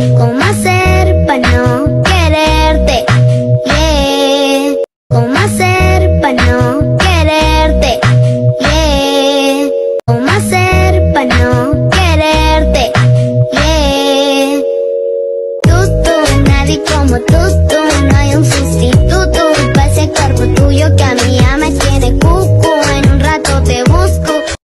¿Cómo hacer para no quererte? Yeah. ¿Cómo hacer para no quererte? Yeah. ¿Cómo hacer para no quererte? Yeah. Tú, tú, nadie como tú, tú, no hay